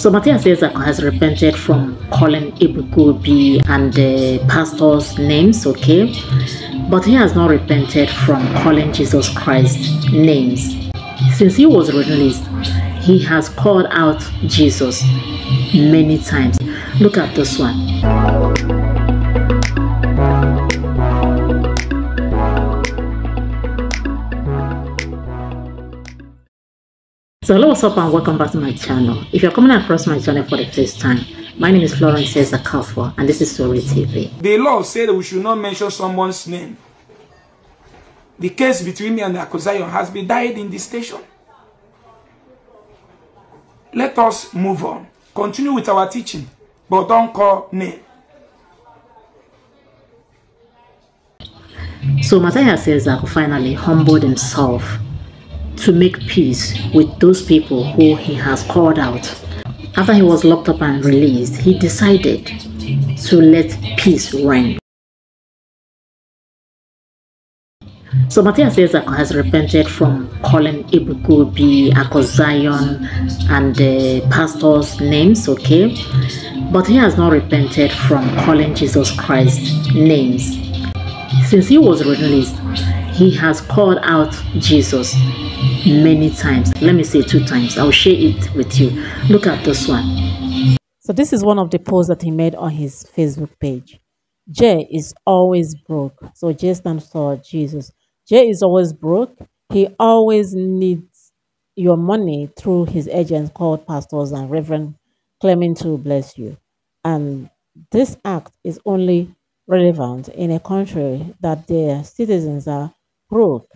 So Mathias Ezeaku has repented from calling Ebuka Obi and the pastor's names, okay? But he has not repented from calling Jesus Christ names. Since he was released, he has called out Jesus many times. Look at this one. So hello what's up and welcome back to my channel. If you're coming across my channel for the first time, my name is Florence Ezakafo and this is Story TV. The law said that we should not mention someone's name. The case between me and Aku Zion has been died in this station. Let us move on. Continue with our teaching, but don't call name. So Mathias Ezeaku finally humbled himself to make peace with those people who he has called out. After he was locked up and released, he decided to let peace reign. So Mathias Ezeaku has repented from calling Ebuka Obi, Akozion, and the pastors' names, okay? But he has not repented from calling Jesus Christ names. Since he was released, he has called out Jesus many times. Let me say two times. I'll share it with you. Look at this one. So this is one of the posts that he made on his Facebook page. J is always broke. So J stands for Jesus. J is always broke. He always needs your money through his agents called pastors and reverend claiming to bless you. And this act is only relevant in a country that their citizens are broke.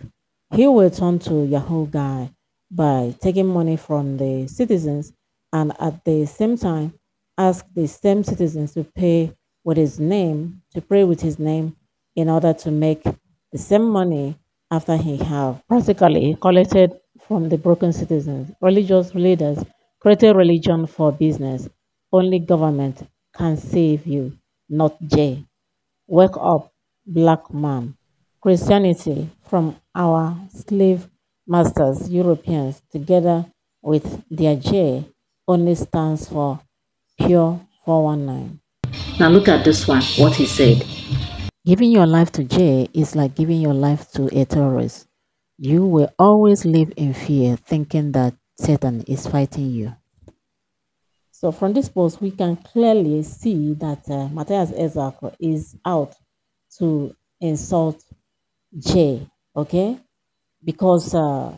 He will turn to Yahoo Guy by taking money from the citizens and at the same time ask the same citizens to pay with his name, to pray with his name in order to make the same money after he have practically collected from the broken citizens. Religious leaders created religion for business. Only government can save you, not J. Wake up, black man. Christianity from our slave masters, Europeans, together with their J, only stands for pure 419. Now look at this one, what he said. Giving your life to J is like giving your life to a terrorist. You will always live in fear, thinking that Satan is fighting you. So from this post, we can clearly see that uh, Mathias Ezeaku is out to insult J, okay? Because uh,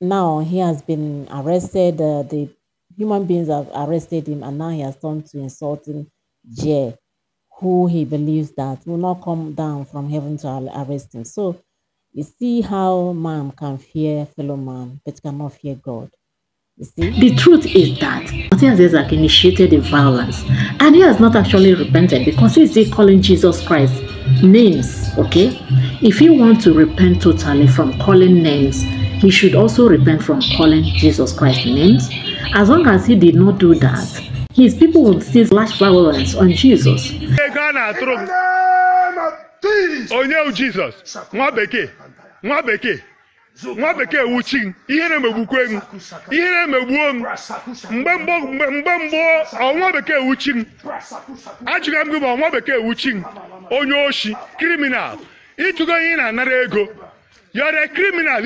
now he has been arrested, uh, the human beings have arrested him, and now he has turned to insulting J, who he believes that will not come down from heaven to arrest him. So you see how man can fear fellow man, but cannot fear God. You see? The truth is that Mathias Ezeaku initiated the violence and he has not actually repented because he's still calling Jesus Christ names, okay? If you want to repent totally from calling names, he should also repent from calling Jesus Christ names. As long as he did not do that, his people would still lash violence on Jesus. onye jizọs nwa bekee. Nwa nwa wuchi ihe na-emegbukwa m. Ihe na-emegbuo m. Mgbe mgbe mbụ ọnwa bekee wuchi m. Ajụga m gị ma ọnwa bekee wuchi m. Onye oshi kriminal ịtụgo ihe na-anara you're a criminal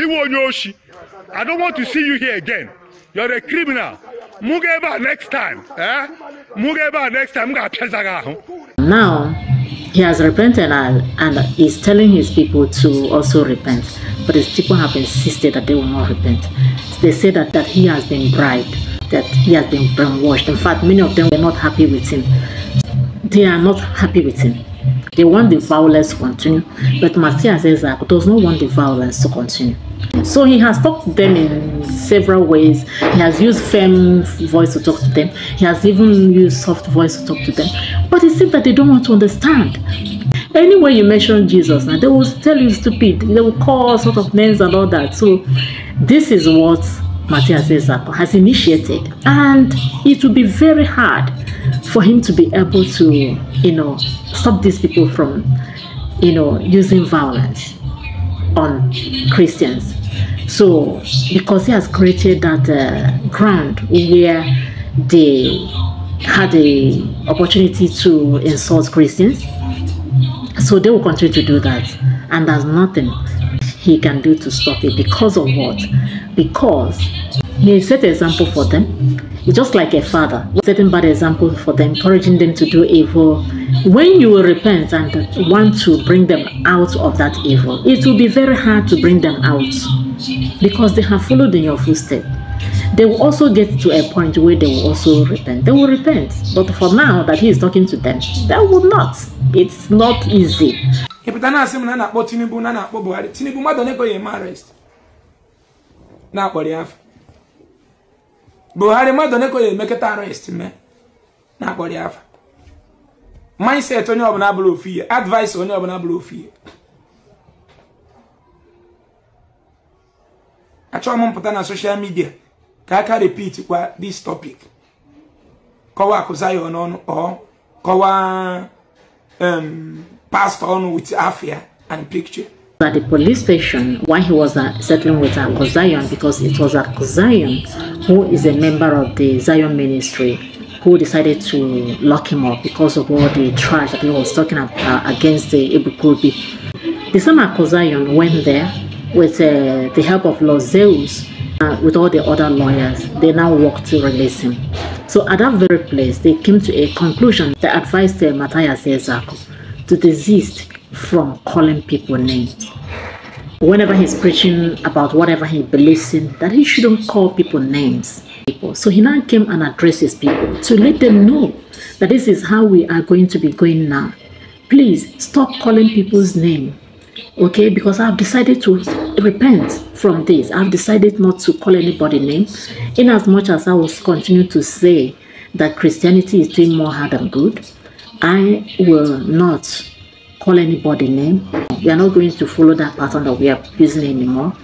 i don't want to see you here again you're a criminal mụ ga ebe a next time eh mụ next time Now, he has repented and, and is telling his people to also repent. But his people have insisted that they will not repent. They say that, that he has been bribed, that he has been brainwashed. In fact, many of them were not happy with him. They are not happy with him. They want the violence to continue, but Mathias Ezeaku does not want the violence to continue. So he has talked to them in several ways. He has used firm voice to talk to them. He has even used soft voice to talk to them. But it seems that they don't want to understand. Anyway, you mention Jesus, now they will tell you stupid. They will call all sort of names and all that. So this is what Mathias Ezeaku has initiated, and it will be very hard for him to be able to, you know, stop these people from, you know, using violence on Christians. So, because he has created that uh, ground where they had the opportunity to insult Christians. So they will continue to do that. And there's nothing he can do to stop it. Because of what? Because he set an example for them. just like a father, setting bad example for them, encouraging them to do evil. When you will repent and want to bring them out of that evil, it will be very hard to bring them out because they have followed in your footsteps they will also get to a point where they will also repent. They will repent. But for now that he is talking to them, they will not. It's not easy. Mindset onye ọbụla bụrụ ofu advice onye ọbụla bụrụ ofu ihe achọghị m mpụta na social media ka repeat this topic. Kọwa akụza ya ọnụ ọ um, pastor ọnụ with afia and picture. At the police station while he was uh, settling with Aku Zion because it was Aku Zion who is a member of the Zion ministry who decided to lock him up because of all the trash that he was talking about uh, against the Ebuka Obi. The same Aku Zion went there with uh, the help of Lord Zeus uh, with all the other lawyers, they now worked to release him. So at that very place, they came to a conclusion. They advised uh, Mathias Ezeaku to desist from calling people names. Whenever he's preaching about whatever he believes in, that he shouldn't call people names. So he now came and addresses people. To let them know that this is how we are going to be going now. Please stop calling people's name okay? Because i've decided to repent from this. I've decided not to call anybody name in as much as i will continue to say that christianity is doing more harm than good. I will not call anybody name. We are not going to follow that pattern that we are using anymore.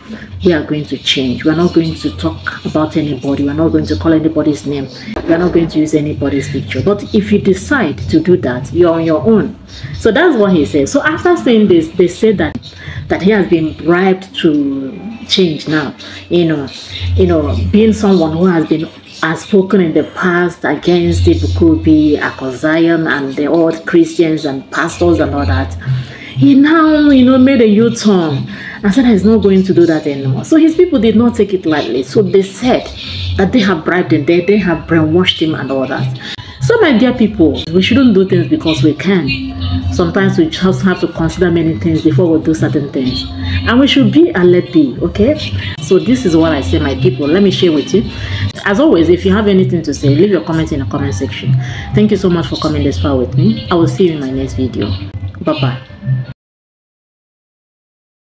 We are going to change. We are not going to talk about anybody. We are not going to call anybody's name. We are not going to use anybody's picture. But if you decide to do that you're on your own. So that's what he said. So after saying this they said that that he has been bribed to change now. You know you know being someone who has been has spoken in the past against the Bukubi, Aku Zion, and the old Christians and pastors and all that. He now, you know, made a U-turn and said he's not going to do that anymore. So his people did not take it lightly. So they said that they have bribed him, they, they have brainwashed him and all that. So my dear people, we shouldn't do things because we can. Sometimes we just have to consider many things before we do certain things. And we should be be, okay? So this is what I say, my people. Let me share with you. As always, if you have anything to say, leave your comment in the comment section. Thank you so much for coming this far with me. I will see you in my next video. Bye-bye.